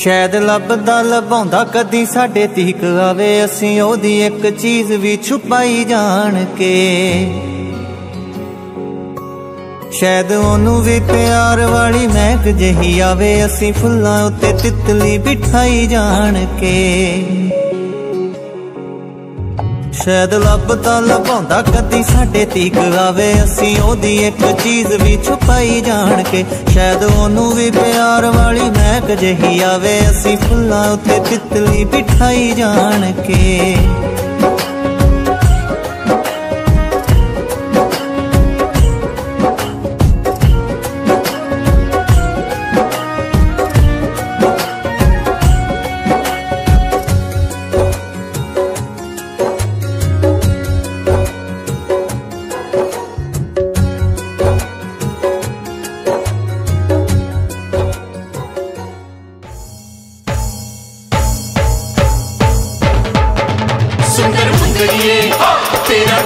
ਸ਼ਾਇਦ ਲੱਭਦਾ ਲਭਾਉਂਦਾ ਕਦੀ ਸਾਡੇ ਤੀਕ ਆਵੇ, ਅਸੀਂ ਉਹਦੀ ਇੱਕ ਚੀਜ਼ ਵੀ ਛੁਪਾਈ ਜਾਣ ਕੇ। ਸ਼ਾਇਦ ਉਹਨੂੰ ਵੀ ਪਿਆਰ ਵਾਲੀ ਮਹਿਕ ਜਹੀ ਆਵੇ, ਅਸੀਂ ਫੁੱਲਾਂ ਉੱਤੇ ਤਿਤਲੀ ਬਿਠਾਈ ਜਾਣ ਕੇ। ਸ਼ਾਇਦ ਲੱਭ ਤਾਂ ਲਭਾਉਂਦਾ, ਕਦੀ ਸਾਡੇ ਤੀਕ ਆਵੇ, ਅਸੀਂ ਉਹਦੀ ਇੱਕ ਚੀਜ਼ ਵੀ ਛੁਪਾਈ ਜਾਣ ਕੇ, ਸ਼ਾਇਦ ਉਹਨੂੰ ਵੀ ਪਿਆਰ ਵਾਲੀ ਮਹਿਕ ਜਹੀ ਆਵੇ, ਅਸੀਂ ਫੁੱਲਾਂ ਉੱਤੇ ਤਿਤਲੀ ਬਿਠਾਈ ਜਾਣ ਕੇ। ਸੁੰਦਰ ਮੁੰਦਰੀਏ ਤੇਰਾ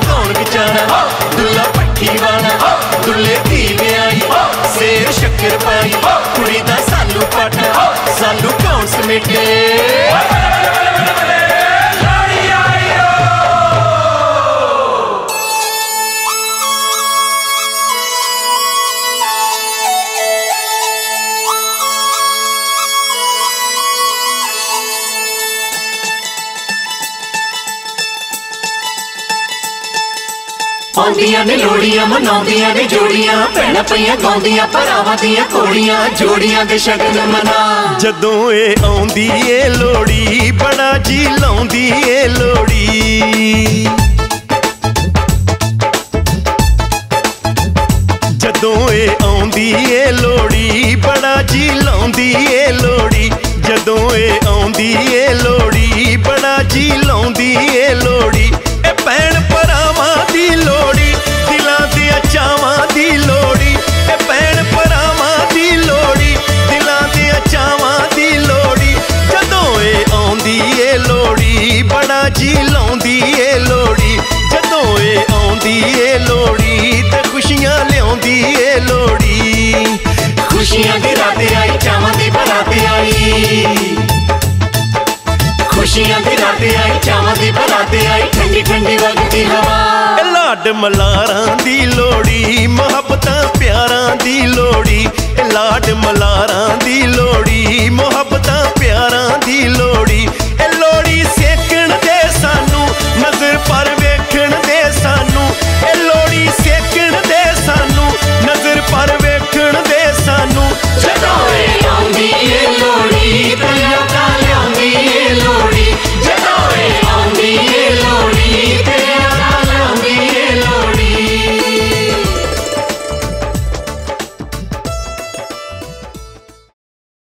ਆਉਂਦੀਆਂ ਨੇ ਲੋੜੀਆਂ ਮਨਾਉਂਦੀਆਂ ਨੇ ਜੋੜੀਆਂ, ਭੈਣਾਂ ਪਈਆਂ ਗਾਉਂਦੀਆਂ, ਭਰਾਵਾਂ ਦੀਆਂ ਕੋੜੀਆਂ ਜੋੜੀਆਂ ਦੇ ਸ਼ਗਨ ਮਨਾ। ਜਦੋਂ ਇਹ ਆਉਂਦੀ ਏ ਲੋੜੀ ਬੜਾ ਜੀ ਲਾਉਂਦੀ ਏ ਲੋੜੀ ਜਦੋਂ ਇਹ ਆਉਂਦੀ ਏ ਲੋੜੀ ਬੜਾ ਜੀ ਲਾਉਂਦੀ ਏ ਲੋੜੀ ਜਦੋਂ ਇਹ ਆਉਂਦੀ ਏ ਲੋੜੀ ਬੜਾ ਜੀ ਦੀ ਬਰਾਤ ਆਈ ਠੰਡੀ ਠੰਡੀ ਵਗਦੀ ਹਵਾ। ਮਲਾਰਾਂ ਦੀ ਲੋੜੀ ਮੁਹੱਬਤਾਂ ਪਿਆਰਾਂ ਦੀ ਲੋੜੀ ਲਾਡ ਮਲਾਰਾਂ ਦੀ ਲੋੜੀ, ਮੁਹੱਬਤਾਂ ਪਿਆਰਾਂ ਦੀ ਲੋੜੀ।